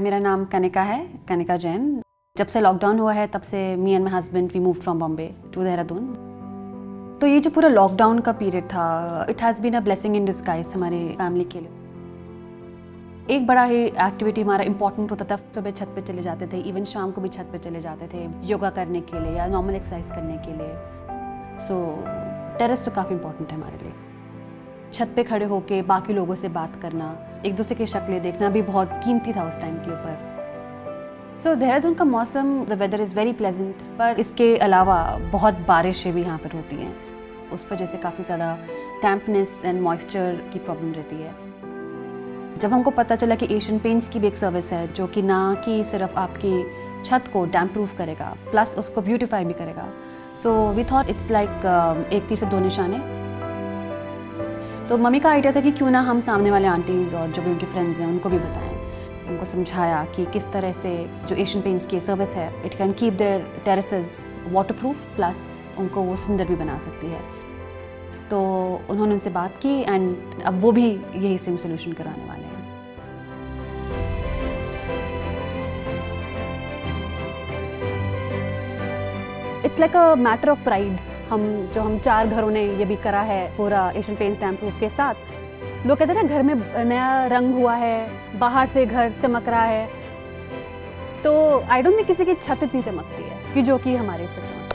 मेरा नाम कनिका है, कनिका जैन। जब से लॉकडाउन हुआ है, तब से me and my husband we move from Bombay to Dehradun तो ये जो पूरा लॉकडाउन का पीरियड था it has been a blessing in disguise हमारी फैमिली के लिए। एक बड़ा ही एक्टिविटी हमारा इंपॉर्टेंट होता था, सुबह छत पे चले जाते थे इवन शाम को भी छत पे चले जाते थे योगा करने के लिए या नॉर्मल एक्सरसाइज करने के लिए। सो टेरेस तो काफ़ी इंपॉर्टेंट है हमारे लिए। छत पे खड़े होके बाकी लोगों से बात करना एक दूसरे की शक्लें देखना भी बहुत कीमती था उस टाइम के ऊपर। सो देहरादून का मौसम the weather is very pleasant पर इसके अलावा बहुत बारिशें भी यहाँ पर होती हैं। उस वजह से काफ़ी ज़्यादा टैम्पनेस एंड मॉइस्चर की प्रॉब्लम रहती है। जब हमको पता चला कि एशियन पेंट्स की भी एक सर्विस है, जो कि ना कि सिर्फ़ आपकी छत को डैम प्रूफ करेगा प्लस उसको ब्यूटिफाई भी करेगा। So we thought it's like एक तीर से दो निशाने। तो मम्मी का आइडिया था कि क्यों ना हम सामने वाले आंटीज़ और जो भी उनके फ्रेंड्स हैं, उनको भी बताएँ। उनको समझाया कि किस तरह से जो एशियन पेंट्स की सर्विस है it can keep their terraces waterproof plus उनको वो सुंदर भी बना सकती है। तो उन्होंने उनसे बात की एंड अब वो भी यही सेम सोल्यूशन कराने वाले हैं। It's like a matter of pride हम, जो हम चार घरों ने ये भी करा है पूरा एशियन पेंट स्टैम्प प्रूफ के साथ। लोग कहते हैं ना, घर में नया रंग हुआ है, बाहर से घर चमक रहा है। तो आई डोंट थिंक किसी की छत इतनी चमकती है कि जो कि हमारे छत